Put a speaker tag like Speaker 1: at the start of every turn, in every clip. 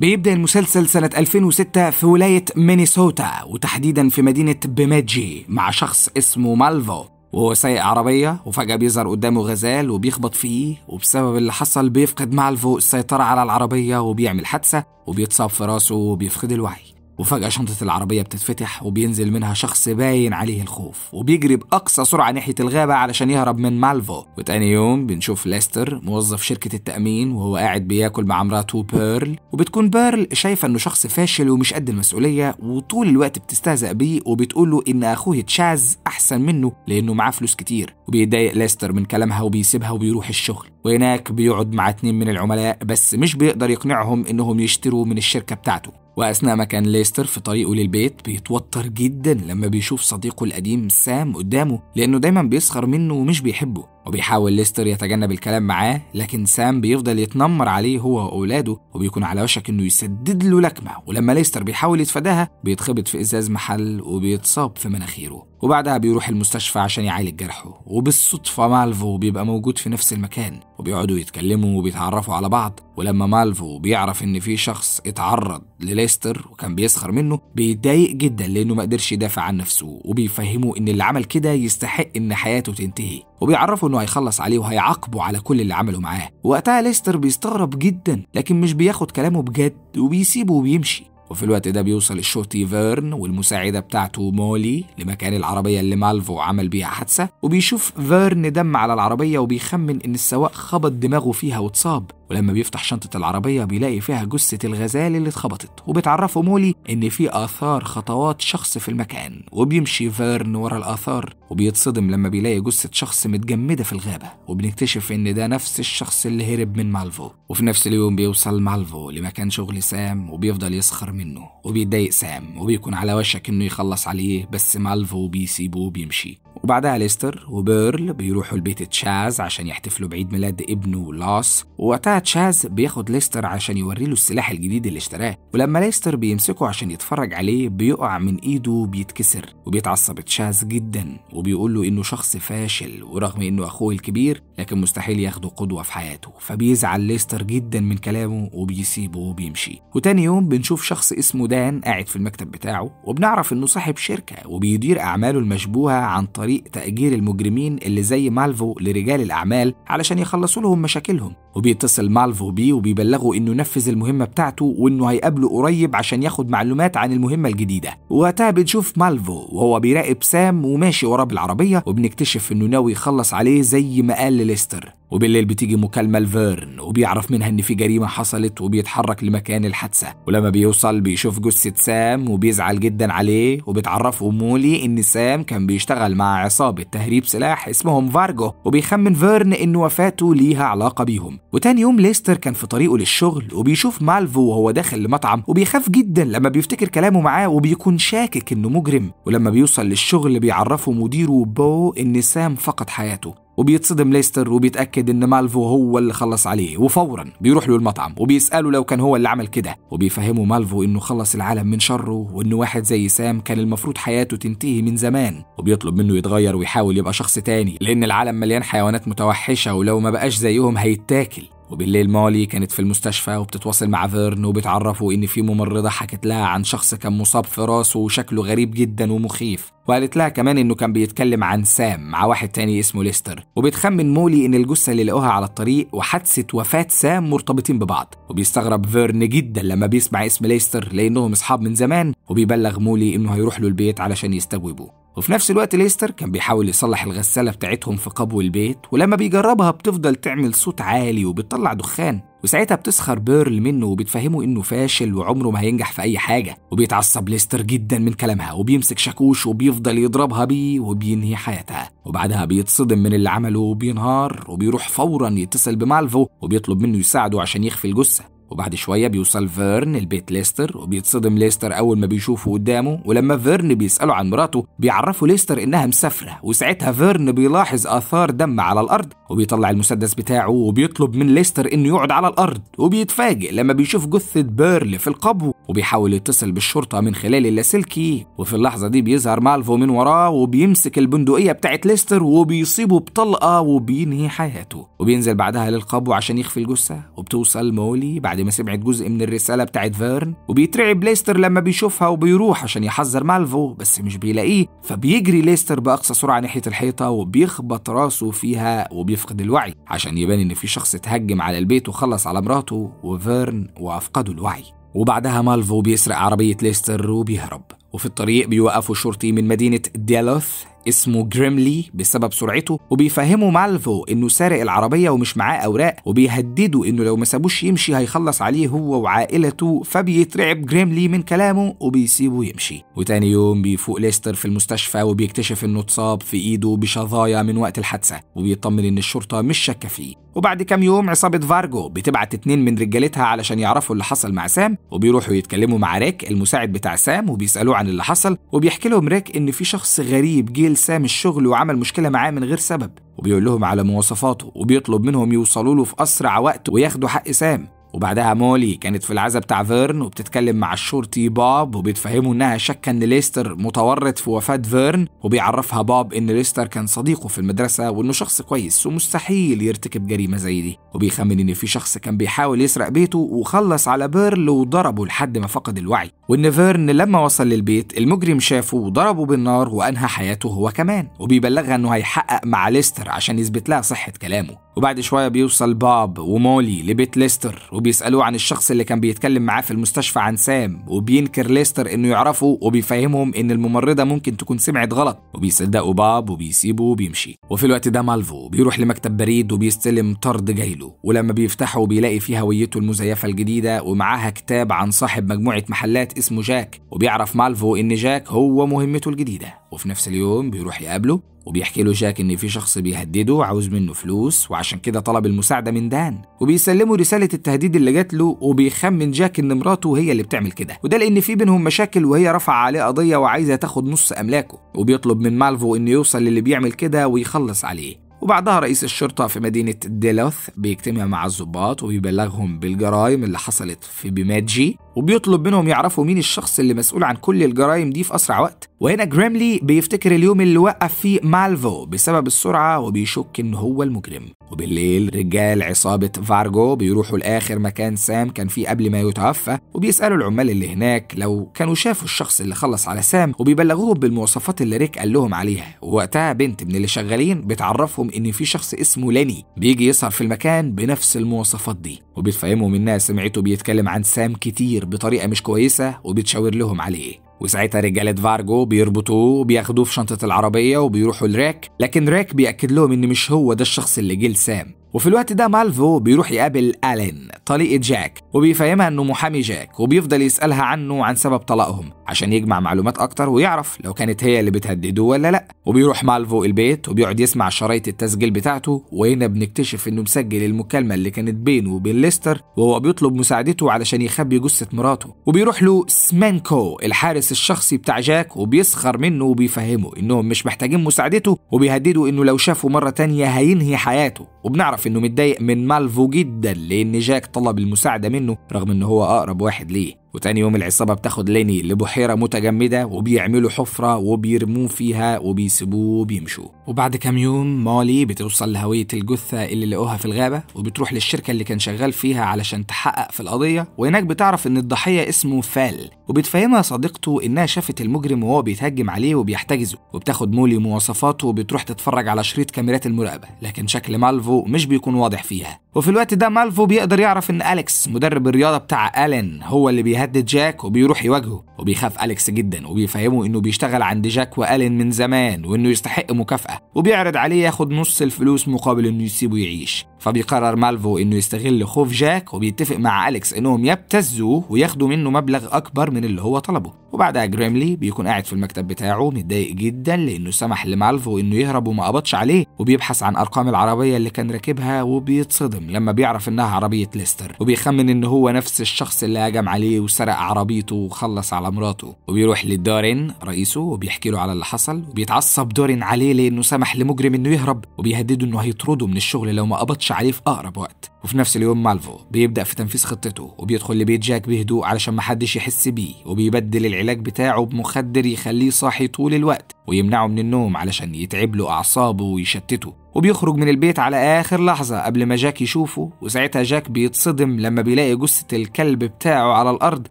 Speaker 1: بيبدأ المسلسل سنة 2006 في ولاية مينيسوتا وتحديدا في مدينة بيميجي مع شخص اسمه مالفو. وهو سايق عربية وفجأة بيظهر قدامه غزال وبيخبط فيه وبسبب اللي حصل بيفقد مالفو السيطرة على العربية وبيعمل حادثة وبيتصاب في راسه وبيفقد الوعي. وفجأة شنطة العربية بتتفتح وبينزل منها شخص باين عليه الخوف وبيجري بأقصى سرعة ناحية الغابة علشان يهرب من مالفو. وتاني يوم بنشوف ليستر موظف شركة التأمين وهو قاعد بياكل مع مراته بيرل. وبتكون بيرل شايفة إنه شخص فاشل ومش قد المسؤولية وطول الوقت بتستهزأ بيه وبتقول له إن أخوه تشاز أحسن منه لأنه معاه فلوس كتير. وبيتضايق ليستر من كلامها وبيسيبها وبيروح الشغل. وهناك بيقعد مع اتنين من العملاء بس مش بيقدر يقنعهم إنهم يشتروا من الشركة بتاعته. وأثناء ما كان ليستر في طريقه للبيت بيتوتر جدا لما بيشوف صديقه القديم سام قدامه لأنه دايما بيسخر منه ومش بيحبه. وبيحاول ليستر يتجنب الكلام معاه لكن سام بيفضل يتنمر عليه هو وأولاده وبيكون على وشك إنه يسدد له لكمة. ولما ليستر بيحاول يتفاداها بيتخبط في إزاز محل وبيتصاب في مناخيره. وبعدها بيروح المستشفى عشان يعالج جرحه. وبالصدفة مالفو بيبقى موجود في نفس المكان. وبيقعدوا يتكلموا وبيتعرفوا على بعض. ولما مالفو بيعرف إن في شخص اتعرض لليستر وكان بيسخر منه بيتضايق جدا لإنه ما قدرش يدافع عن نفسه. وبيفهمه إن اللي عمل كده يستحق إن حياته تنتهي. وبيعرفوا إنه هيخلص عليه وهيعاقبه على كل اللي عمله معاه. وقتها ليستر بيستغرب جدا لكن مش بياخد كلامه بجد وبيسيبه وبيمشي. وفي الوقت ده بيوصل الشرطي فيرن والمساعدة بتاعته مولي لمكان العربية اللي مالفو عمل بيها حادثة وبيشوف فيرن دم على العربية وبيخمن إن السواق خبط دماغه فيها واتصاب. ولما بيفتح شنطة العربية بيلاقي فيها جثة الغزال اللي اتخبطت وبتعرفه مولي إن في آثار خطوات شخص في المكان وبيمشي فيرن ورا الآثار وبيتصدم لما بيلاقي جثة شخص متجمدة في الغابة وبنكتشف إن ده نفس الشخص اللي هرب من مالفو. وفي نفس اليوم بيوصل مالفو لمكان شغل سام وبيفضل يسخر منه وبيتضايق سام وبيكون على وشك إنه يخلص عليه بس مالفو بيسيبه وبيمشي. وبعدها ليستر وبيرل بيروحوا لبيت تشاز عشان يحتفلوا بعيد ميلاد ابنه لاس. ووقتها تشاز بياخد ليستر عشان يوري له السلاح الجديد اللي اشتراه. ولما ليستر بيمسكه عشان يتفرج عليه بيقع من ايده وبيتكسر وبيتعصب تشاز جدا. وبيقول له إنه شخص فاشل ورغم إنه أخوه الكبير لكن مستحيل ياخده قدوة في حياته. فبيزعل ليستر جدا من كلامه وبيسيبه وبيمشي. وتاني يوم بنشوف شخص اسمه دان قاعد في المكتب بتاعه وبنعرف إنه صاحب شركة وبيدير أعماله المشبوهة عن طريق تأجير المجرمين اللي زي مالفو لرجال الأعمال علشان يخلصوا لهم مشاكلهم. وبيتصل مالفو بيه وبيبلغه إنه نفذ المهمة بتاعته وإنه هيقابله قريب عشان ياخد معلومات عن المهمة الجديدة. وقتها بنشوف مالفو وهو بيراقب سام وماشي وراه بالعربية وبنكتشف إنه ناوي يخلص عليه زي ما قال لليستر. وبالليل بتيجي مكالمة لفيرن وبيعرف منها إن في جريمة حصلت وبيتحرك لمكان الحادثة. ولما بيوصل بيشوف جثة سام وبيزعل جدا عليه وبتعرفه مولي إن سام كان بيشتغل مع عصابة تهريب سلاح اسمهم فارجو. وبيخمن فيرن إن وفاته ليها علاقة بيهم. وتاني يوم ليستر كان في طريقه للشغل وبيشوف مالفو وهو داخل لمطعم وبيخاف جدا لما بيفتكر كلامه معاه وبيكون شاكك إنه مجرم. ولما بيوصل للشغل بيعرفه مديره بو إن سام فقد حياته. وبيتصدم ليستر وبيتأكد إن مالفو هو اللي خلص عليه وفورا بيروح له المطعم وبيسأله لو كان هو اللي عمل كده وبيفهمه مالفو إنه خلص العالم من شره وإنه واحد زي سام كان المفروض حياته تنتهي من زمان. وبيطلب منه يتغير ويحاول يبقى شخص تاني لأن العالم مليان حيوانات متوحشة ولو ما بقاش زيهم هيتاكل. وبالليل مولي كانت في المستشفى وبتتواصل مع فيرن وبتعرفه إن في ممرضة حكت لها عن شخص كان مصاب في راسه وشكله غريب جدا ومخيف. وقالت لها كمان إنه كان بيتكلم عن سام مع واحد تاني اسمه ليستر. وبتخمن مولي إن الجثة اللي لقوها على الطريق وحادثة وفاة سام مرتبطين ببعض. وبيستغرب فيرن جدا لما بيسمع اسم ليستر لأنهم أصحاب من زمان. وبيبلغ مولي إنه هيروح له البيت علشان يستجوبه وفي نفس الوقت ليستر كان بيحاول يصلح الغسالة بتاعتهم في قبو البيت ولما بيجربها بتفضل تعمل صوت عالي وبتطلع دخان. وساعتها بتسخر بيرل منه وبتفهمه إنه فاشل وعمره ما هينجح في أي حاجة. وبيتعصب ليستر جدا من كلامها وبيمسك شاكوش وبيفضل يضربها بيه وبينهي حياتها. وبعدها بيتصدم من اللي عمله وبينهار وبيروح فورا يتصل بمالفو وبيطلب منه يساعده عشان يخفي الجثة. وبعد شوية بيوصل فيرن البيت ليستر وبيتصدم ليستر أول ما بيشوفه قدامه ولما فيرن بيسأله عن مراته بيعرفوا ليستر إنها مسافرة وساعتها فيرن بيلاحظ آثار دم على الأرض وبيطلع المسدس بتاعه وبيطلب من ليستر إنه يقعد على الأرض وبيتفاجئ لما بيشوف جثة بيرل في القبو وبيحاول يتصل بالشرطة من خلال اللاسلكي. وفي اللحظة دي بيظهر مالفو من وراه وبيمسك البندقية بتاعت ليستر وبيصيبه بطلقة وبينهي حياته. وبينزل بعدها للقبو عشان يخفي الجثة. وبتوصل مولي بعد بعد ما سمعت جزء من الرسالة بتاعت فيرن وبيترعب ليستر لما بيشوفها وبيروح عشان يحذر مالفو بس مش بيلاقيه فبيجري ليستر بأقصى سرعة ناحية الحيطة وبيخبط راسه فيها وبيفقد الوعي عشان يبان إن في شخص اتهجم على البيت وخلص على مراته وفيرن وأفقدوا الوعي. وبعدها مالفو بيسرق عربية ليستر وبيهرب وفي الطريق بيوقفوا شرطي من مدينة ديالوث اسمه جريملي بسبب سرعته وبيفهموا مالفو إنه سارق العربية ومش معاه أوراق وبيهددوا إنه لو ما سابوش يمشي هيخلص عليه هو وعائلته فبيترعب جريملي من كلامه وبيسيبه يمشي. وتاني يوم بيفوق ليستر في المستشفى وبيكتشف إنه اتصاب في إيده بشظايا من وقت الحادثة وبيطمن إن الشرطة مش شاكة فيه. وبعد كام يوم عصابة فارجو بتبعت اتنين من رجالتها علشان يعرفوا اللي حصل مع سام وبيروحوا يتكلموا مع ريك المساعد بتاع سام وبيسألوه عن اللي حصل وبيحكي لهم ريك إن في شخص غريب جه لسام الشغل وعمل مشكلة معاه من غير سبب وبيقول لهم على مواصفاته وبيطلب منهم يوصلوا له في أسرع وقت وياخدوا حق سام. وبعدها مولي كانت في العزا بتاع فيرن وبتتكلم مع الشرطي باب وبتفهمه إنها شاكه إن ليستر متورط في وفاة فيرن وبيعرفها باب إن ليستر كان صديقه في المدرسة وإنه شخص كويس ومستحيل يرتكب جريمة زي دي. وبيخمن إن في شخص كان بيحاول يسرق بيته وخلص على بيرل وضربه لحد ما فقد الوعي. وإن فيرن لما وصل للبيت المجرم شافه وضربه بالنار وأنهى حياته هو كمان. وبيبلغها إنه هيحقق مع ليستر عشان يثبت لها صحة كلامه. وبعد شوية بيوصل باب ومولي لبيت ليستر وبيسألوه عن الشخص اللي كان بيتكلم معاه في المستشفى عن سام وبينكر ليستر إنه يعرفه وبيفهمهم إن الممرضة ممكن تكون سمعت غلط. وبيصدقوا باب وبيسيبه وبيمشي. وفي الوقت ده مالفو بيروح لمكتب بريد وبيستلم طرد جايله. ولما بيفتحه بيلاقي فيه هويته المزيفة الجديدة ومعاها كتاب عن صاحب مجموعة محلات اسمه جاك. وبيعرف مالفو إن جاك هو مهمته الجديدة. وفي نفس اليوم بيروح يقابله وبيحكي له جاك إن في شخص بيهدده عاوز منه فلوس وعشان كده طلب المساعدة من دان. وبيسلمه رسالة التهديد اللي جات له وبيخمن جاك إن مراته هي اللي بتعمل كده. وده لأن في بينهم مشاكل وهي رفع عليه قضية وعايزة تاخد نص أملاكه. وبيطلب من مالفو إنه يوصل للي بيعمل كده ويخلص عليه. وبعدها رئيس الشرطة في مدينة ديلوث بيجتمع مع الضباط وبيبلغهم بالجرائم اللي حصلت في بيماجي وبيطلب منهم يعرفوا مين الشخص اللي مسؤول عن كل الجرائم دي في أسرع وقت. وهنا جريملي بيفتكر اليوم اللي وقف فيه مالفو بسبب السرعة وبيشك إن هو المجرم. وبالليل رجال عصابة فارجو بيروحوا لآخر مكان سام كان فيه قبل ما يتوفى وبيسألوا العمال اللي هناك لو كانوا شافوا الشخص اللي خلص على سام وبيبلغوهم بالمواصفات اللي ريك قال لهم عليها. ووقتها بنت من اللي شغالين بتعرفهم إن في شخص اسمه لاني بيجي يسهر في المكان بنفس المواصفات دي. وبتفهمهم إنها سمعته بيتكلم عن سام كتير بطريقة مش كويسة وبتشاور لهم عليه. وساعتها رجالة فارجو بيربطوه وبياخدوه في شنطة العربية وبيروحوا لريك لكن ريك بيأكد لهم إن مش هو ده الشخص اللي جه لسام. وفي الوقت ده مالفو بيروح يقابل ألين طليقة جاك وبيفهمها إنه محامي جاك وبيفضل يسألها عنه وعن سبب طلاقهم عشان يجمع معلومات أكتر ويعرف لو كانت هي اللي بتهدده ولا لأ. وبيروح مالفو البيت وبيقعد يسمع شرايط التسجيل بتاعته وهنا بنكتشف إنه مسجل المكالمة اللي كانت بينه وبين ليستر وهو بيطلب مساعدته علشان يخبي جثة مراته. وبيروح له سمانكو الحارس الشخصي بتاع جاك وبيسخر منه وبيفهمه إنهم مش محتاجين مساعدته وبيهددوا إنه لو شافه مرة تانية هينهي حياته. وبنعرف إنه متضايق من مالفو جدا لأن جاك طلب المساعدة منه رغم إنه هو أقرب واحد ليه. وتاني يوم العصابة بتاخد ليني لبحيرة متجمدة وبيعملوا حفرة وبيرموه فيها وبيسيبوه وبيمشوا. وبعد كام يوم مولي بتوصل لهوية الجثة اللي لقوها في الغابة وبتروح للشركة اللي كان شغال فيها علشان تحقق في القضية. وهناك بتعرف إن الضحية اسمه فال وبتفهمها صديقته إنها شافت المجرم وهو بيتهجم عليه وبيحتجزه. وبتاخد مولي مواصفاته وبتروح تتفرج على شريط كاميرات المراقبة لكن شكل مالفو مش بيكون واضح فيها. وفي الوقت ده مالفو بيقدر يعرف إن أليكس مدرب الرياضة بتاع ألين هو اللي بيهدد جاك وبيروح يواجهه وبيخاف أليكس جدا وبيفهمه إنه بيشتغل عند جاك وألين من زمان وإنه يستحق مكافأة وبيعرض عليه ياخد نص الفلوس مقابل إنه يسيبه يعيش. فبيقرر مالفو إنه يستغل خوف جاك وبيتفق مع أليكس إنهم يبتزوه وياخدوا منه مبلغ أكبر من اللي هو طلبه. وبعدها جريملي بيكون قاعد في المكتب بتاعه متضايق جدا لأنه سمح لمالفو إنه يهرب وما قبضش عليه وبيبحث عن أرقام العربية اللي كان راكبها وبيتصدم لما بيعرف إنها عربية ليستر وبيخمن إن هو نفس الشخص اللي هجم عليه وسرق عربيته وخلص على مراته. وبيروح لدارين رئيسه وبيحكي له على اللي حصل. وبيتعصب دارين عليه لأنه سمح لمجرم إنه يهرب. وبيهدده إنه هيطرده من الشغل لو ما قبضش عليه في أقرب وقت. وفي نفس اليوم مالفو بيبدأ في تنفيذ خطته وبيدخل لبيت جاك بهدوء علشان محدش يحس بيه وبيبدل العلاج بتاعه بمخدر يخليه صاحي طول الوقت ويمنعه من النوم علشان يتعب له أعصابه ويشتته. وبيخرج من البيت على آخر لحظة قبل ما جاك يشوفه وساعتها جاك بيتصدم لما بيلاقي جثة الكلب بتاعه على الأرض.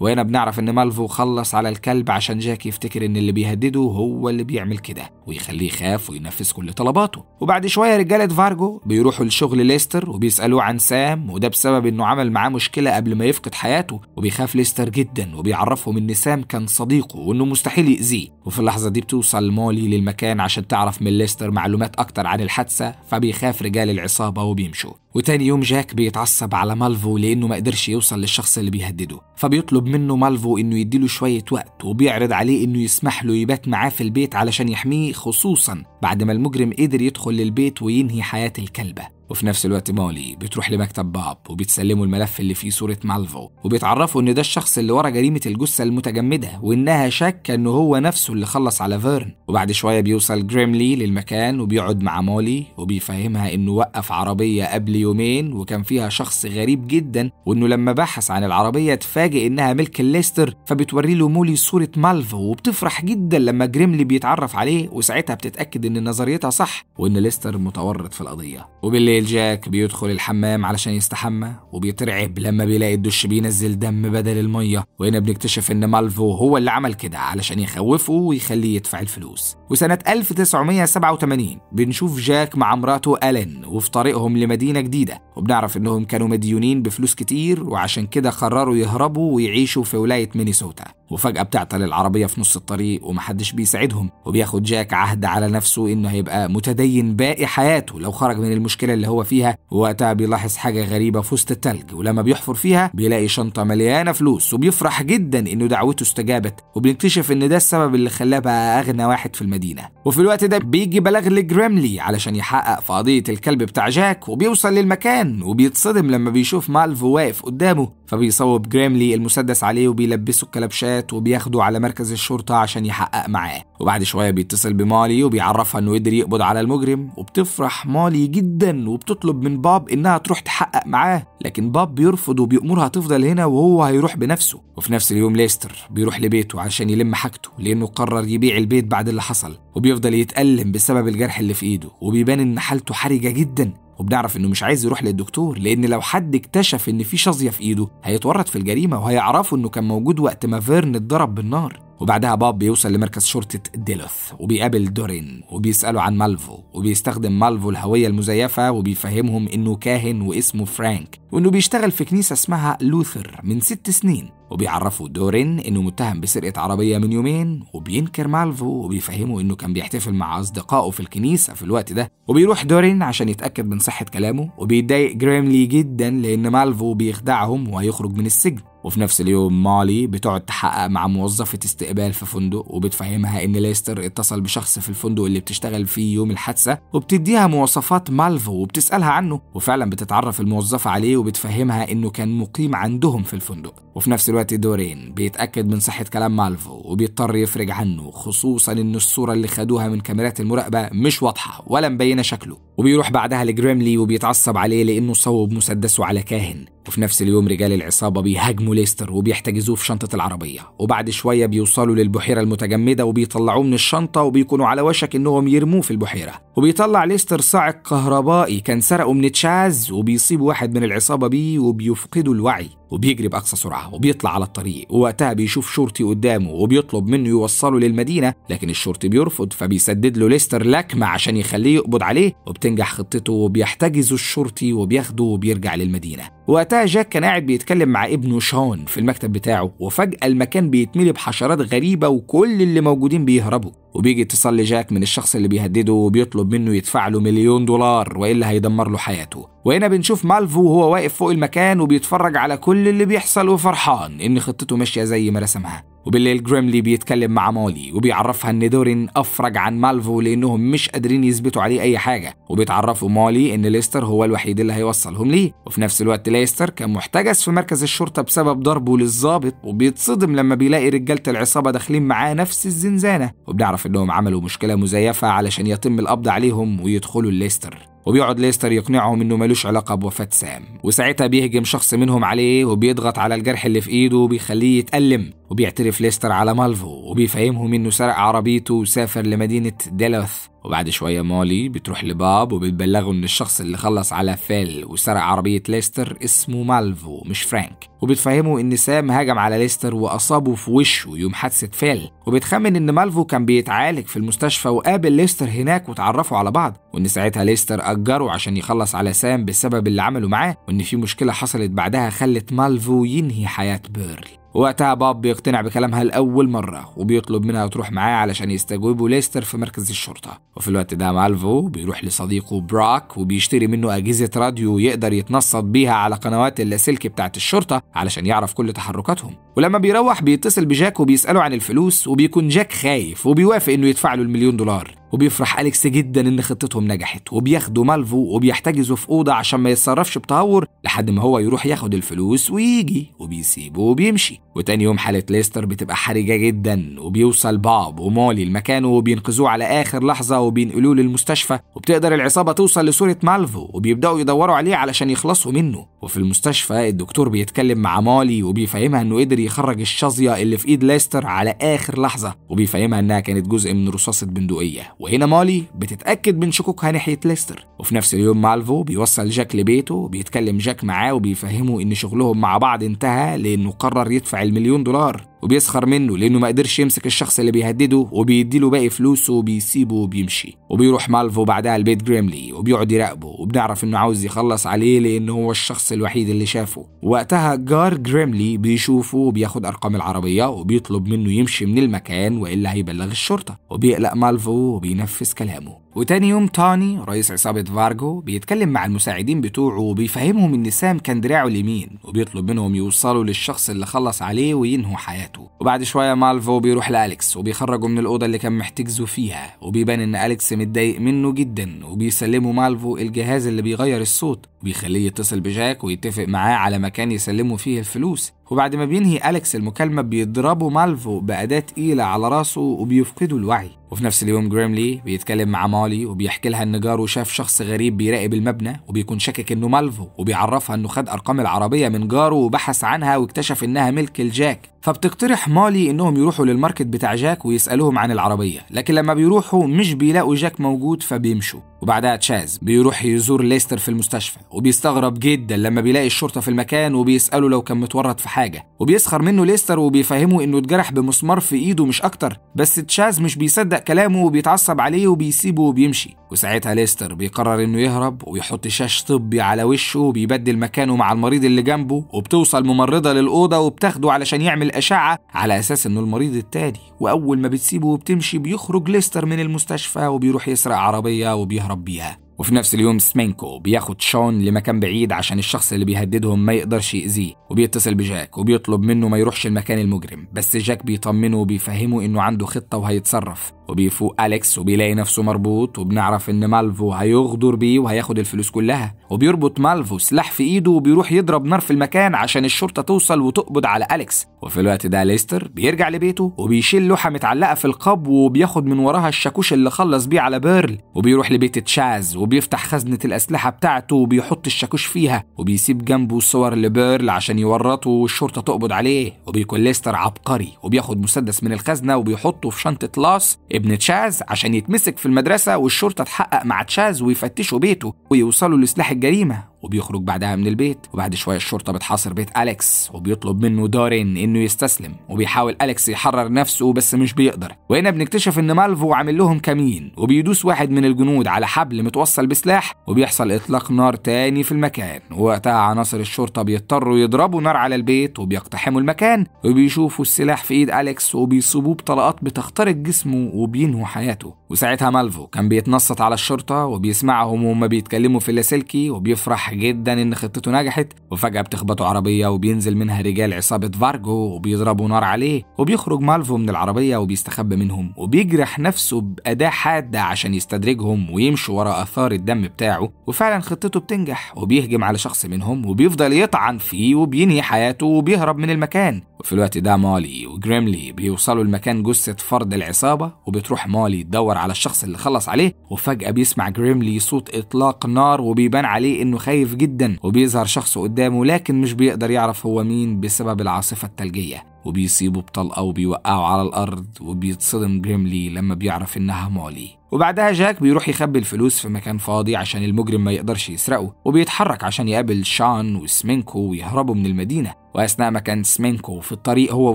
Speaker 1: وهنا بنعرف إن مالفو خلص على الكلب عشان جاك يفتكر إن اللي بيهدده هو اللي بيعمل كده ويخليه يخاف وينفذ كل طلباته. وبعد شوية رجالة فارجو بيروحوا لشغل ليستر وبيسألوه عن سام وده بسبب إنه عمل معاه مشكلة قبل ما يفقد حياته وبيخاف ليستر جدا وبيعرفهم إن سام كان صديقه وإنه مستحيل يأذيه. وفي اللحظة دي بتوصل مولي للمكان عشان تعرف من ليستر معلومات أكتر عن الحادثة فبيخاف رجال العصابة وبيمشوا. وتاني يوم جاك بيتعصب على مالفو لأنه ما قدرش يوصل للشخص اللي بيهدده. فبيطلب منه مالفو إنه يديله شوية وقت وبيعرض عليه إنه يسمح له يبات معاه في البيت علشان يحميه خصوصا بعد ما المجرم قدر يدخل للبيت وينهي حياة الكلبة. وفي نفس الوقت مولي بتروح لمكتب باب وبتسلمه الملف اللي فيه صورة مالفو وبيتعرفوا إن ده الشخص اللي ورا جريمة الجثة المتجمدة وإنها شاكة إنه هو نفسه اللي خلص على فيرن. وبعد شوية بيوصل جريملي للمكان وبيقعد مع مولي وبيفهمها إنه وقف عربية قبل يومين وكان فيها شخص غريب جدا وإنه لما بحث عن العربية اتفاجئ إنها ملك ليستر فبتوري له مولي صورة مالفو وبتفرح جدا لما جريملي بيتعرف عليه وساعتها بتتأكد إن نظريتها صح وإن ليستر متورط في القضية. وبالليل جاك بيدخل الحمام علشان يستحمى وبيترعب لما بيلاقي الدش بينزل دم بدل المية. وهنا بنكتشف إن مالفو هو اللي عمل كده علشان يخوفه ويخليه يدفع الفلوس. وسنة 1987 بنشوف جاك مع مراته ألين وفي طريقهم لمدينة جديدة وبنعرف إنهم كانوا مديونين بفلوس كتير وعشان كده قرروا يهربوا ويعيشوا في ولاية مينيسوتا. وفجأة بتعطل العربية في نص الطريق ومحدش بيساعدهم وبياخد جاك عهد على نفسه إنه هيبقى متدين باقي حياته لو خرج من المشكلة اللي هو فيها. ووقتها بيلاحظ حاجة غريبة في وسط التلج ولما بيحفر فيها بيلاقي شنطة مليانة فلوس وبيفرح جدا إنه دعوته استجابت وبنكتشف إن ده السبب اللي خلاه بقى أغنى واحد في المدينة. وفي الوقت ده بيجي بلاغ لجريملي علشان يحقق في قضية الكلب بتاع جاك وبيوصل للمكان وبيتصدم لما بيشوف مالفو واقف قدامه فبيصوب جريملي المسدس عليه وبيلبسه الكلبشات وبياخده على مركز الشرطة عشان يحقق معاه. وبعد شوية بيتصل بمالي وبيعرفها إنه قدر يقبض على المجرم وبتفرح مالي جدا وبتطلب من باب إنها تروح تحقق معاه. لكن باب بيرفض وبيأمرها تفضل هنا وهو هيروح بنفسه. وفي نفس اليوم ليستر بيروح لبيته عشان يلم حاجته لأنه قرر يبيع البيت بعد اللي حصل. وبيفضل يتألم بسبب الجرح اللي في إيده وبيبان إن حالته حرجة جدا. وبنعرف إنه مش عايز يروح للدكتور لأن لو حد اكتشف إن في شظية في إيده هيتورط في الجريمة وهيعرفوا إنه كان موجود وقت ما فيرن اتضرب بالنار. وبعدها باب بيوصل لمركز شرطة ديلوث وبيقابل دورين وبيسأله عن مالفو وبيستخدم مالفو الهوية المزيفة وبيفهمهم إنه كاهن واسمه فرانك وإنه بيشتغل في كنيسة اسمها لوثر من ست سنين وبيعرفه دورين إنه متهم بسرقة عربية من يومين وبينكر مالفو وبيفهمه إنه كان بيحتفل مع أصدقائه في الكنيسة في الوقت ده وبيروح دورين عشان يتأكد من صحة كلامه وبيتضايق جريملي جدا لأن مالفو بيخدعهم وهيخرج من السجن. وفي نفس اليوم مولي بتقعد تحقق مع موظفة استقبال في فندق وبتفهمها إن ليستر اتصل بشخص في الفندق اللي بتشتغل فيه يوم الحادثة وبتديها مواصفات مالفو وبتسألها عنه وفعلا بتتعرف الموظفة عليه وبتفهمها إنه كان مقيم عندهم في الفندق. وفي نفس الوقت دورين بيتأكد من صحة كلام مالفو وبيضطر يفرج عنه خصوصا إن الصورة اللي خدوها من كاميرات المراقبة مش واضحة ولا مبينة شكله. وبيروح بعدها لجريملي وبيتعصب عليه لأنه صوب مسدسه على كاهن. وفي نفس اليوم رجال العصابة بيهاجموا ليستر وبيحتجزوه في شنطة العربية. وبعد شوية بيوصلوا للبحيرة المتجمدة وبيطلعوه من الشنطة وبيكونوا على وشك إنهم يرموه في البحيرة. وبيطلع ليستر صاعق كهربائي كان سرقه من تشاز وبيصيب واحد من العصابة بيه وبيفقده الوعي. وبيجري بأقصى سرعة وبيطلع على الطريق. ووقتها بيشوف شرطي قدامه وبيطلب منه يوصله للمدينة لكن الشرطي بيرفض فبيسدد له ليستر لكمة عشان يخليه يقبض عليه وبتنجح خطته وبيحتجزه الشرطي وبياخده وبيرجع للمدينة. وقتها جاك كان قاعد بيتكلم مع ابنه شون في المكتب بتاعه وفجأة المكان بيتملي بحشرات غريبة وكل اللي موجودين بيهربوا. وبيجي اتصال لجاك من الشخص اللي بيهدده وبيطلب منه يدفع له مليون دولار وإلا هيدمر له حياته. وهنا بنشوف مالفو وهو واقف فوق المكان وبيتفرج على كل اللي بيحصل وفرحان إن خطته ماشية زي ما رسمها. وبالليل جريملي بيتكلم مع مولي وبيعرفها إن دورين أفرج عن مالفو لأنهم مش قادرين يثبتوا عليه أي حاجة. وبتعرفه مولي إن ليستر هو الوحيد اللي هيوصلهم ليه. وفي نفس الوقت ليستر كان محتجز في مركز الشرطة بسبب ضربه للظابط وبيتصدم لما بيلاقي رجالة العصابة داخلين معاه نفس الزنزانة. وبنعرف إنهم عملوا مشكلة مزيفة علشان يتم القبض عليهم ويدخلوا ليستر وبيقعد ليستر يقنعهم انه ملوش علاقة بوفاة سام. وساعتها بيهجم شخص منهم عليه وبيضغط على الجرح اللي في إيده وبيخليه يتألم. وبيعترف ليستر على مالفو وبيفهمهم إنه سرق عربيته وسافر لمدينة ديلوث. وبعد شوية مولي بتروح لباب وبتبلغه إن الشخص اللي خلص على فيرن وسرق عربية ليستر اسمه مالفو مش فرانك. وبتفهمه إن سام هاجم على ليستر وأصابه في وشه يوم حادثة فيرن. وبتخمن إن مالفو كان بيتعالج في المستشفى وقابل ليستر هناك وتعرفوا على بعض. وإن ساعتها ليستر أجره عشان يخلص على سام بسبب اللي عمله معاه وإن في مشكلة حصلت بعدها خلت مالفو ينهي حياة بيرل. وقتها باب بيقتنع بكلامها لأول مرة وبيطلب منها تروح معاه علشان يستجوبوا ليستر في مركز الشرطة. وفي الوقت ده مالفو بيروح لصديقه براك وبيشتري منه أجهزة راديو يقدر يتنصت بيها على قنوات اللاسلكي بتاعت الشرطة علشان يعرف كل تحركاتهم. ولما بيروح بيتصل بجاك وبيسأله عن الفلوس وبيكون جاك خايف وبيوافق إنه يدفع له المليون دولار. وبيفرح أليكس جدا إن خطتهم نجحت وبياخده مالفو وبيحتجزه في أوضة عشان ما يتصرفش بتهور لحد ما هو يروح ياخد الفلوس ويجي وبيسيبه وبيمشي. وتاني يوم حالة ليستر بتبقى حرجة جدا وبيوصل باب ومولي لمكانه وبينقذوه على آخر لحظة وبينقلوه للمستشفى. وبتقدر العصابة توصل لصورة مالفو وبيبدأوا يدوروا عليه علشان يخلصوا منه. وفي المستشفى الدكتور بيتكلم مع مولي وبيفهمها إنه قدر يخرج الشظية اللي في إيد ليستر على آخر لحظة وبيفهمها إنها كانت جزء من رصاصة بندقية. وهنا مولي بتتأكد من شكوكها ناحية ليستر. وفي نفس اليوم مالفو بيوصل جاك لبيته وبيتكلم جاك معاه وبيفهمه إن شغلهم مع بعض انتهى لأنه قرر يدفع المليون دولار. وبيسخر منه لأنه ما قدرش يمسك الشخص اللي بيهدده وبيديله باقي فلوسه وبيسيبه وبيمشي. وبيروح مالفو بعدها البيت جريملي وبيقعد يراقبه وبنعرف إنه عاوز يخلص عليه لأنه هو الشخص الوحيد اللي شافه. وقتها جار جريملي بيشوفه وبياخد أرقام العربية وبيطلب منه يمشي من المكان وإلا هيبلغ الشرطة. وبيقلق مالفو وبينفذ كلامه. وتاني يوم تاني رئيس عصابة فارجو بيتكلم مع المساعدين بتوعه وبيفهمهم إن سام كان دراعه اليمين وبيطلب منهم يوصلوا للشخص اللي خلص عليه وينهوا حياته. وبعد شوية مالفو بيروح لأليكس وبيخرجوا من الأوضة اللي كان محتجزه فيها وبيبان إن أليكس متضايق منه جدا وبيسلموا مالفو الجهاز اللي بيغير الصوت وبيخليه يتصل بجاك ويتفق معاه على مكان يسلموا فيه الفلوس. وبعد ما بينهي أليكس المكالمة بيضربوا مالفو بأداة تقيلة على راسه وبيفقدوا الوعي. وفي نفس اليوم جريملي بيتكلم مع مالي وبيحكي لها إن جاره شاف شخص غريب بيراقب المبنى وبيكون شاكك إنه مالفو وبيعرفها إنه خد أرقام العربية من جاره وبحث عنها واكتشف إنها ملك لجاك. فبتقترح مولي إنهم يروحوا للماركت بتاع جاك ويسألوهم عن العربية. لكن لما بيروحوا مش بيلاقوا جاك موجود فبيمشوا. وبعدها تشاز بيروح يزور ليستر في المستشفى. وبيستغرب جدا لما بيلاقي الشرطة في المكان وبيساله لو كان متورط في حاجة. وبيسخر منه ليستر وبيفهمه إنه اتجرح بمسمار في إيده مش أكتر. بس تشاز مش بيصدق كلامه وبيتعصب عليه وبيسيبه وبيمشي. وساعتها ليستر بيقرر إنه يهرب ويحط شاش طبي على وشه وبيبدل مكانه مع المريض اللي جنبه. وبتوصل ممرضة للأوضة وبتاخده علشان يعمل اشعه على أساس إنه المريض التاني وأول ما بتسيبه وبتمشي بيخرج ليستر من المستشفى وبيروح يسرق عربية وبيهرب بيها. وفي نفس اليوم سمينكو بياخد شون لمكان بعيد عشان الشخص اللي بيهددهم ما يقدرش يأذيه وبيتصل بجاك وبيطلب منه ما يروحش لمكان المجرم بس جاك بيطمنه وبيفهمه إنه عنده خطة وهيتصرف. وبيفوق أليكس وبيلاقي نفسه مربوط وبنعرف إن مالفو هيغدر بيه وهياخد الفلوس كلها. وبيربط مالفو سلاح في إيده وبيروح يضرب نار في المكان عشان الشرطة توصل وتقبض على أليكس. وفي الوقت ده ليستر بيرجع لبيته وبيشيل لوحة متعلقة في القبو وبياخد من وراها الشاكوش اللي خلص بيه على بيرل. وبيروح لبيت تشاز وبيفتح خزنة الأسلحة بتاعته وبيحط الشاكوش فيها. وبيسيب جنبه صور لبيرل عشان يورطه والشرطة تقبض عليه. وبيكون ليستر عبقري وبياخد مسدس من الخزنة وبيحطه في شنطة لاس. ابن تشاز عشان يتمسك في المدرسة والشرطة تحقق مع تشاز ويفتشوا بيته ويوصلوا لسلاح الجريمة. وبيخرج بعدها من البيت وبعد شوية الشرطة بتحاصر بيت أليكس وبيطلب منه دورين إنه يستسلم وبيحاول أليكس يحرر نفسه بس مش بيقدر. وهنا بنكتشف إن مالفو عامل لهم كمين وبيدوس واحد من الجنود على حبل متوصل بسلاح وبيحصل إطلاق نار تاني في المكان. ووقتها عناصر الشرطة بيضطروا يضربوا نار على البيت وبيقتحموا المكان وبيشوفوا السلاح في إيد أليكس وبيصيبوه بطلقات بتخترق جسمه وبينهوا حياته. وساعتها مالفو كان بيتنصت على الشرطة وبيسمعهم وهم بيتكلموا في اللاسلكي وبيفرح جدا إن خطته نجحت وفجأة بتخبطه عربية وبينزل منها رجال عصابة فارجو وبيضربوا نار عليه وبيخرج مالفو من العربية وبيستخبى منهم وبيجرح نفسه بأداة حادة عشان يستدرجهم ويمشوا ورا آثار الدم بتاعه. وفعلا خطته بتنجح وبيهجم على شخص منهم وبيفضل يطعن فيه وبينهي حياته وبيهرب من المكان. في الوقت ده مولي وجريملي بيوصلوا لمكان جثة فرد العصابة وبتروح مولي تدور على الشخص اللي خلص عليه وفجأة بيسمع جريملي صوت إطلاق نار وبيبان عليه إنه خايف جدا وبيظهر شخص قدامه لكن مش بيقدر يعرف هو مين بسبب العاصفة التلجية. وبيصيبه بطلقة وبيوقعه على الأرض وبيتصدم جريملي لما بيعرف إنها مولي. وبعدها جاك بيروح يخبي الفلوس في مكان فاضي عشان المجرم ما يقدرش يسرقه وبيتحرك عشان يقابل شان وسمينكو ويهربوا من المدينة. وأثناء ما كان سمينكو في الطريق هو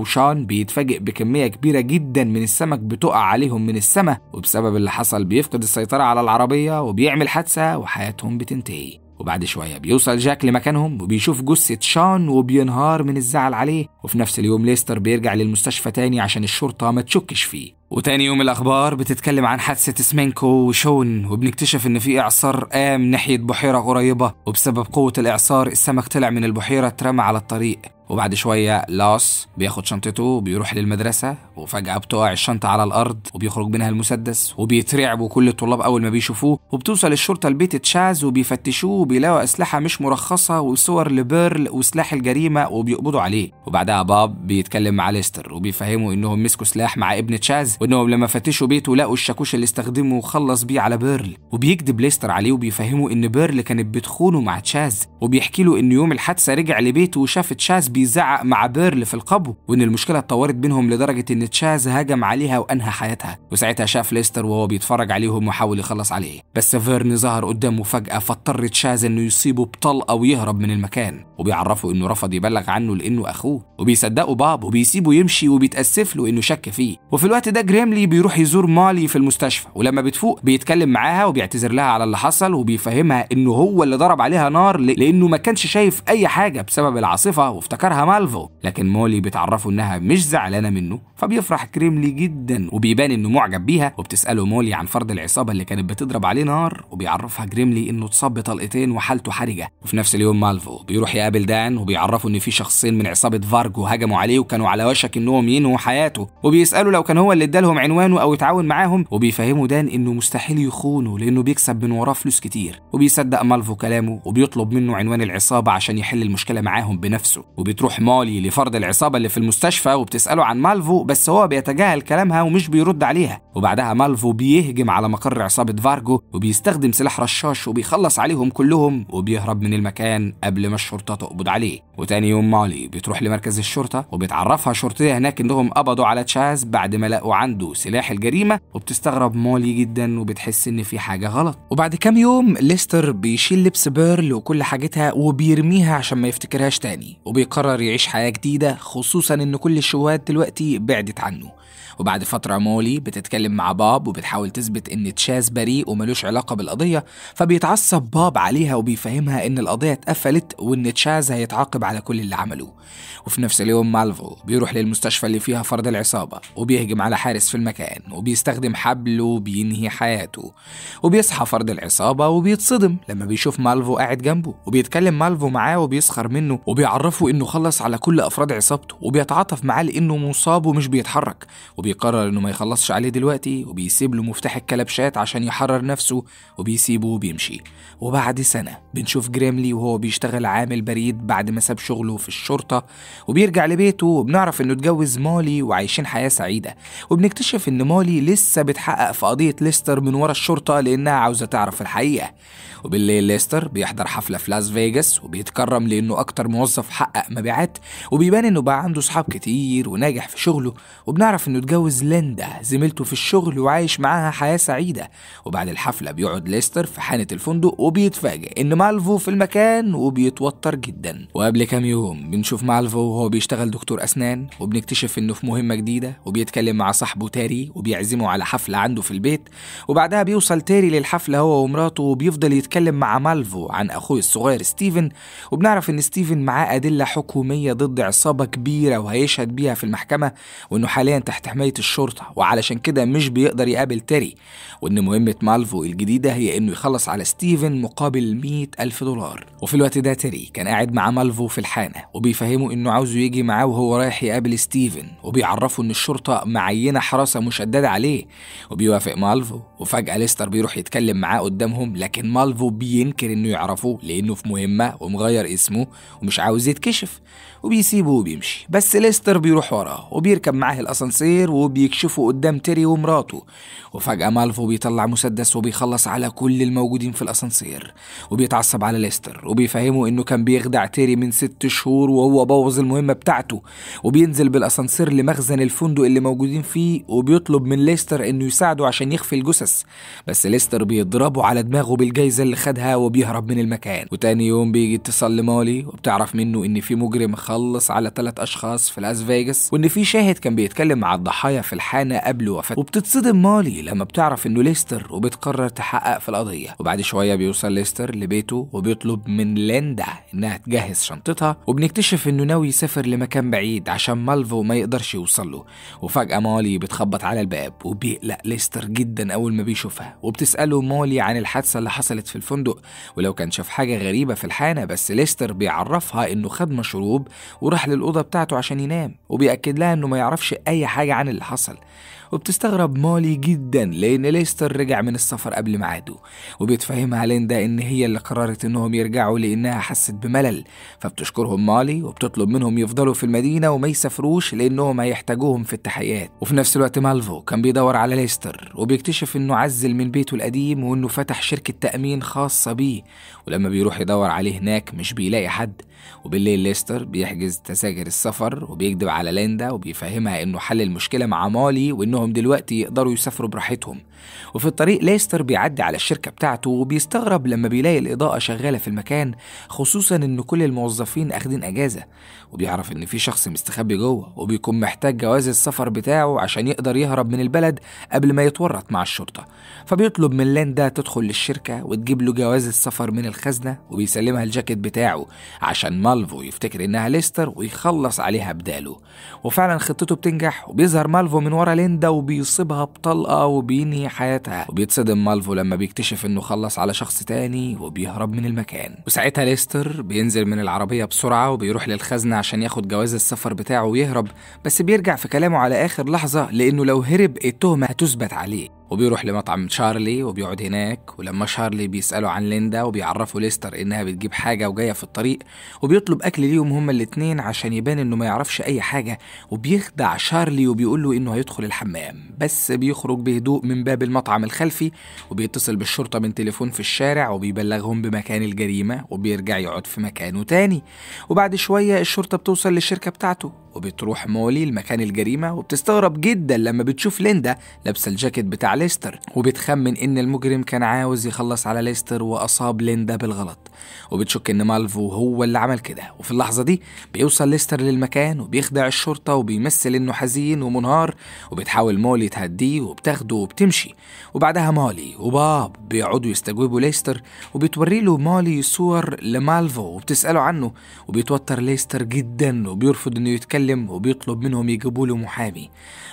Speaker 1: وشان بيتفاجئ بكمية كبيرة جدا من السمك بتقع عليهم من السماء وبسبب اللي حصل بيفقد السيطرة على العربية وبيعمل حادثة وحياتهم بتنتهي. وبعد شوية بيوصل جاك لمكانهم وبيشوف جثة شان وبينهار من الزعل عليه. وفي نفس اليوم ليستر بيرجع للمستشفى تاني عشان الشرطة ما تشكش فيه. وتاني يوم الأخبار بتتكلم عن حادثة سمينكو وشون وبنكتشف إن في إعصار قام ناحية بحيرة قريبة وبسبب قوة الإعصار السمك طلع من البحيرة اترمى على الطريق. وبعد شوية لاس بياخد شنطته وبيروح للمدرسة وفجأة بتقع الشنطة على الأرض وبيخرج منها المسدس وبيترعبوا كل الطلاب أول ما بيشوفوه. وبتوصل الشرطة لبيت تشاز وبيفتشوه وبيلاقوا أسلحة مش مرخصة وصور لبيرل وسلاح الجريمة وبيقبضوا عليه. وبعدها باب بيتكلم مع ليستر وبيفهموا إنهم مسكوا سلاح مع ابن تشاز. وإنهم لما فتشوا بيته لقوا الشاكوش اللي استخدمه وخلص بيه على بيرل. وبيكذب ليستر عليه وبيفهموا إن بيرل كانت بتخونه مع تشاز. وبيحكي له إن يوم الحادثة رجع لبيته وشاف تشاز بيزعق مع بيرل في القبو وإن المشكلة اتطورت بينهم لدرجة إن تشاز هجم عليها وأنهى حياتها. وساعتها شاف ليستر وهو بيتفرج عليهم وحاول يخلص عليه. بس فيرن ظهر قدامه فجأة فاضطر تشاز إنه يصيبه بطلقة ويهرب من المكان. وبيعرفوا إنه رفض يبلغ عنه لإنه أخوه. وبيصدقوا باب وبيسيبه يمشي وبيتأسف له إنه شك فيه. وفي الوقت ده جريملي بيروح يزور مالي في المستشفى ولما بتفوق بيتكلم معاها وبيعتذر لها على اللي حصل وبيفهمها إنه هو اللي ضرب عليها نار ل- لأنه ما كانش شايف أي حاجة بسبب العاصفة وافتكرها مالفو. لكن مولي بتعرفه إنها مش زعلانة منه فبيفرح جريملي جدا وبيبان إنه معجب بيها. وبتسأله مولي عن فرد العصابة اللي كانت بتضرب عليه نار وبيعرفها جريملي إنه اتصاب بطلقتين وحالته حرجة. وفي نفس اليوم مالفو بيروح يقابل دان وبيعرفه إن في شخصين من عصابة فارجو هجموا عليه وكانوا على وشك إنهم ينهوا حياته. وبيسألوا لو كان هو اللي ادالهم عنوانه أو اتعاون معاهم وبيفهموا دان إنه مستحيل يخونه لأنه بيكسب من وراه فلوس كتير. وبيصدق مالفو كلامه وبيطلب منه عنوان العصابة عشان يحل المشكلة معاهم بنفسه. وبتروح مالي لفرد العصابة اللي في المستشفى وبتسأله عن مالفو بس هو بيتجاهل كلامها ومش بيرد عليها. وبعدها مالفو بيهجم على مقر عصابة فارجو وبيستخدم سلاح رشاش وبيخلص عليهم كلهم وبيهرب من المكان قبل ما الشرطة تقبض عليه. وتاني يوم مالي بتروح لمركز الشرطة وبتعرفها شرطية هناك إنهم قبضوا على تشاز بعد ما لقوا عنده سلاح الجريمة وبتستغرب مولي جدا وبتحس إن في حاجة غلط. وبعد كام يوم ليستر بيشيل لبس بيرل وكل حاجتها وبيرميها عشان ما يفتكرهاش تاني. وبيقرر يعيش حياة جديدة خصوصا إن كل الشبهات دلوقتي بعدت عنه. وبعد فترة مولي بتتكلم مع باب وبتحاول تثبت إن تشاز بريء وملوش علاقة بالقضية فبيتعصب باب عليها وبيفهمها إن القضية اتقفلت وإن تشاز هيتعاقب على كل اللي عملوه. وفي نفس اليوم مالفو بيروح للمستشفى اللي فيها فرد العصابة وبيهجم على حارس في المكان وبيستخدم حبل وبينهي حياته. وبيصحى فرد العصابة وبيتصدم لما بيشوف مالفو قاعد جنبه وبيتكلم مالفو معاه وبيسخر منه وبيعرفه إنه خلص على كل أفراد عصابته وبيتعاطف معاه لأنه مصاب ومش بيتحرك. وبيقرر إنه ما يخلصش عليه دلوقتي وبيسيب له مفتاح الكلبشات عشان يحرر نفسه وبيسيبه وبيمشي. وبعد سنة بنشوف جريملي وهو بيشتغل عامل بريد بعد ما ساب شغله في الشرطة وبيرجع لبيته وبنعرف إنه اتجوز مولي وعايشين حياة سعيدة. وبنكتشف إن مولي لسه بتحقق في قضية ليستر من ورا الشرطة لأنها عاوزة تعرف الحقيقة. وبالليل ليستر بيحضر حفلة في لاس فيجاس وبيتكرم لأنه أكتر موظف حقق مبيعات وبيبان إنه بقى عنده صحاب كتير وناجح في شغله. وبنعرف إنه اتجوز ليندا زميلته في الشغل وعايش معاها حياة سعيدة. وبعد الحفلة بيقعد ليستر في حانة الفندق وبيتفاجئ إن مالفو في المكان وبيتوتر جدا. وقبل كام يوم بنشوف مالفو وهو بيشتغل دكتور أسنان وبنكتشف إنه في مهمة جديدة وبيتكلم مع صاحبه تيري وبيعزمه على حفلة عنده في البيت. وبعدها بيوصل تيري للحفلة هو ومراته وبيفضل يتكلم مع مالفو عن أخوه الصغير ستيفن. وبنعرف إن ستيفن معاه أدلة حكومية ضد عصابة كبيرة وهيشهد بيها في المحكمة وإنه حاليا تحت حماية الشرطة وعلشان كده مش بيقدر يقابل تيري. وإن مهمة مالفو الجديدة هي إنه يخلص على ستيفن مقابل 100 ألف دولار. وفي الوقت ده تيري كان قاعد مع مالفو في الحانة وبيفهمه إنه عاوزه يجي معاه وهو رايح يقابل ستيفن وبيعرفه إن الشرطة معينة حراسة مشددة عليه. وبيوافق مالفو وفجأة ليستر بيروح يتكلم معاه قدامهم لكن مالفو بينكر إنه يعرفه لأنه في مهمة ومغير اسمه ومش عاوز يتكشف. وبيسيبه وبيمشي. بس ليستر بيروح وراه وبيركب معاه الأسانسير وبيكشفه قدام تيري ومراته. وفجأة مالفو بيطلع مسدس وبيخلص على كل الموجودين في الأسانسير. وبيتعصب على ليستر وبيفهمه إنه كان بيخدع تيري من ست شهور وهو بوظ المهمة بتاعته. وبينزل بالأسانسير لمخزن الفندق اللي موجودين فيه وبيطلب من ليستر إنه يساعده عشان يخفي الجثث. بس ليستر بيضربه على دماغه بالجايزة اللي خدها وبيهرب من المكان. وتاني يوم بيجي اتصال لمولي وبتعرف منه إن في مجرم خلص على ثلاث أشخاص في لاس فيجاس وإن في شاهد كان بيتكلم مع الضحايا في الحانة قبل وفاته وبتتصدم مولي لما بتعرف إنه ليستر وبتقرر تحقق في القضية. وبعد شوية بيوصل ليستر لبيته وبيطلب من ليندا إنها تجهز شنطتها وبنكتشف إنه ناوي يسافر لمكان بعيد عشان مالفو ما يقدرش يوصل له. وفجأة مالي بتخبط على الباب وبيقلق ليستر جدا أول ما بيشوفها. وبتسأله مالي عن الحادثة اللي حصلت في الفندق ولو كان شاف حاجة غريبة في الحانة بس ليستر بيعرفها إنه خد مشروب وراح للأوضة بتاعته عشان ينام وبيأكد لها إنه ما يعرفش أي حاجة عن اللي حصل. وبتستغرب مولي جدا لأن ليستر رجع من السفر قبل ميعاده وبتفهمها ليندا إن هي اللي قررت إنهم يرجعوا لأنها حست بملل. فبتشكرهم مالي وبتطلب منهم يفضلوا في المدينة وما يسافروش لأنهم هيحتاجوهم في التحقيقات وفي نفس الوقت مالفو كان بيدور على ليستر وبيكتشف إنه عزل من بيته القديم وإنه فتح شركة تأمين خاصة بيه. ولما بيروح يدور عليه هناك مش بيلاقي حد. وبالليل ليستر بيحجز تذاكر السفر وبيكذب على ليندا وبيفهمها إنه حل المشكلة مع مالي وانهم دلوقتي يقدروا يسافروا براحتهم. وفي الطريق ليستر بيعدي على الشركة بتاعته وبيستغرب لما بيلاقي الإضاءة شغالة في المكان خصوصا إن كل الموظفين أخدين أجازة وبيعرف إن في شخص مستخبي جوه وبيكون محتاج جواز السفر بتاعه عشان يقدر يهرب من البلد قبل ما يتورط مع الشرطة. فبيطلب من ليندا تدخل للشركة وتجيب له جواز السفر من الخزنة وبيسلمها الجاكيت بتاعه عشان مالفو يفتكر إنها ليستر ويخلص عليها بداله. وفعلا خطته بتنجح وبيظهر مالفو من ورا ليندا وبيصيبها بطلقة وبينهي حياتها. وبيتصدم مالفو لما بيكتشف إنه خلص على شخص تاني وبيهرب من المكان. وساعتها ليستر بينزل من العربية بسرعة وبيروح للخزنة عشان ياخد جواز السفر بتاعه ويهرب بس بيرجع في كلامه على آخر لحظة لإنه لو هرب التهمة هتثبت عليه. وبيروح لمطعم شارلي وبيقعد هناك ولما شارلي بيسأله عن ليندا وبيعرفوا ليستر إنها بتجيب حاجة وجاية في الطريق وبيطلب أكل ليهم هما الاتنين عشان يبان إنه ما يعرفش أي حاجة وبيخدع شارلي وبيقول له إنه هيدخل الحمام. بس بيخرج بهدوء من باب المطعم الخلفي وبيتصل بالشرطة من تليفون في الشارع وبيبلغهم بمكان الجريمة وبيرجع يقعد في مكانه تاني. وبعد شوية الشرطة بتوصل للشركة بتاعته. وبتروح مولي لمكان الجريمة وبتستغرب جدا لما بتشوف ليندا لابسة الجاكيت بتاع ليستر وبتخمن إن المجرم كان عاوز يخلص على ليستر وأصاب ليندا بالغلط. وبتشك إن مالفو هو اللي عمل كده. وفي اللحظة دي بيوصل ليستر للمكان وبيخدع الشرطة وبيمثل إنه حزين ومنهار وبتحاول مولي تهديه وبتاخده وبتمشي. وبعدها مالي وباب بيقعدوا يستجوبوا ليستر وبتوري له مالي صور لمالفو وبتسأله عنه. وبيتوتر ليستر جدا وبيرفض إنه يتكلم بيتكلم وبيطلب منهم يجيبوا له محامي.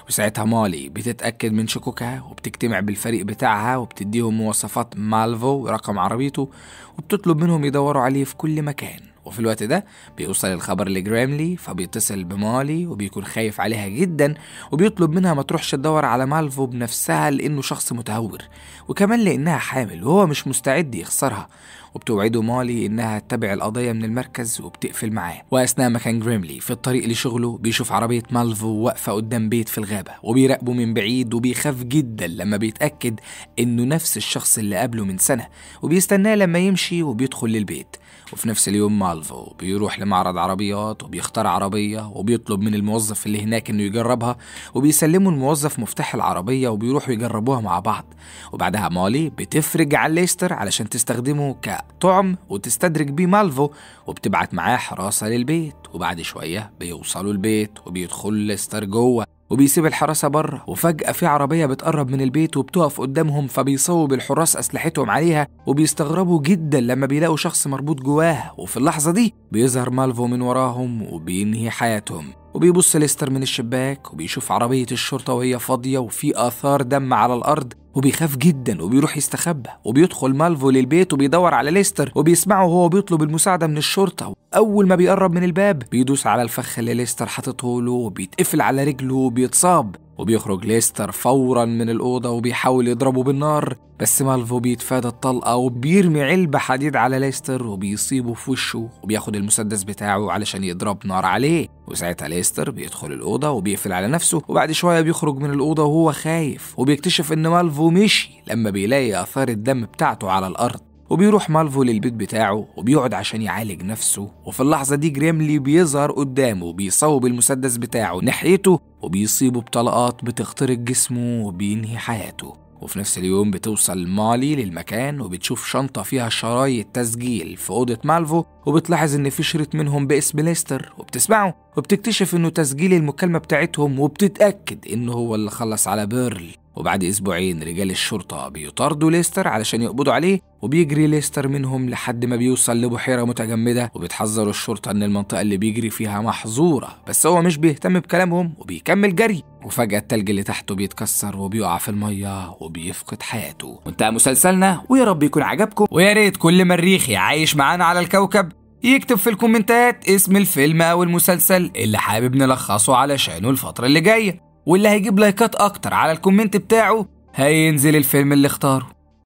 Speaker 1: وساعتها مالي بتتأكد من شكوكها وبتجتمع بالفريق بتاعها وبتديهم مواصفات مالفو ورقم عربيته وبتطلب منهم يدوروا عليه في كل مكان. وفي الوقت ده بيوصل الخبر لجراملي فبيتصل بمالي وبيكون خايف عليها جدا وبيطلب منها ما تروحش تدور على مالفو بنفسها لأنه شخص متهور. وكمان لأنها حامل وهو مش مستعد يخسرها. وبتوعده مالي إنها تتبع القضية من المركز وبتقفل معاه. وأثناء ما كان جريملي في الطريق لشغله بيشوف عربية مالفو واقفة قدام بيت في الغابة وبيراقبه من بعيد وبيخاف جدا لما بيتأكد إنه نفس الشخص اللي قابله من سنة وبيستناه لما يمشي وبيدخل للبيت. وفي نفس اليوم مالفو بيروح لمعرض عربيات وبيختار عربية وبيطلب من الموظف اللي هناك إنه يجربها وبيسلموا الموظف مفتاح العربية وبيروحوا يجربوها مع بعض. وبعدها مالي بتفرج على ليستر علشان تستخدمه كطعم وتستدرج بيه مالفو وبتبعت معاه حراسة للبيت. وبعد شوية بيوصلوا البيت وبيدخل ليستر جوه. وبيسيب الحراسة بره وفجأة في عربية بتقرب من البيت وبتقف قدامهم فبيصوب الحراس أسلحتهم عليها وبيستغربوا جدا لما بيلاقوا شخص مربوط جواها وفي اللحظة دي بيظهر مالفو من وراهم وبينهي حياتهم. وبيبص ليستر من الشباك وبيشوف عربية الشرطة وهي فاضية وفي آثار دم على الأرض وبيخاف جدا وبيروح يستخبى وبيدخل مالفو للبيت وبيدور على ليستر وبيسمعه وهو بيطلب المساعدة من الشرطة. أول ما بيقرب من الباب بيدوس على الفخ اللي ليستر حاططه له وبيتقفل على رجله وبيتصاب. وبيخرج ليستر فورا من الأوضة وبيحاول يضربه بالنار بس مالفو بيتفادى الطلقة وبيرمي علبة حديد على ليستر وبيصيبه في وشه وبياخد المسدس بتاعه علشان يضرب نار عليه. وساعتها ليستر بيدخل الأوضة وبيقفل على نفسه وبعد شوية بيخرج من الأوضة وهو خايف وبيكتشف إن مالفو مشي لما بيلاقي آثار الدم بتاعته على الأرض. وبيروح مالفو للبيت بتاعه وبيقعد عشان يعالج نفسه. وفي اللحظة دي جريملي بيظهر قدامه وبيصوب المسدس بتاعه ناحيته وبيصيبه بطلقات بتخترق جسمه وبينهي حياته. وفي نفس اليوم بتوصل مالي للمكان وبتشوف شنطة فيها شرايط تسجيل في أوضة مالفو وبتلاحظ إن في شريط منهم باسم ليستر وبتسمعه وبتكتشف إنه تسجيل المكالمة بتاعتهم وبتتأكد إنه هو اللي خلص على بيرل. وبعد أسبوعين رجال الشرطة بيطاردوا ليستر علشان يقبضوا عليه وبيجري ليستر منهم لحد ما بيوصل لبحيرة متجمدة وبتحذر الشرطة إن المنطقة اللي بيجري فيها محظورة. بس هو مش بيهتم بكلامهم وبيكمل جري. وفجأة التلج اللي تحته بيتكسر وبيقع في المية وبيفقد حياته. وانتهى مسلسلنا ويا رب يكون عجبكم. ويا ريت كل مريخي عايش معانا على الكوكب. يكتب في ال comments ات اسم الفيلم أو المسلسل اللي حابب نلخصه علشانه الفترة اللي جاية. واللي هيجيب لايكات أكتر على ال comment بتاعه هينزل الفيلم اللي اختاره.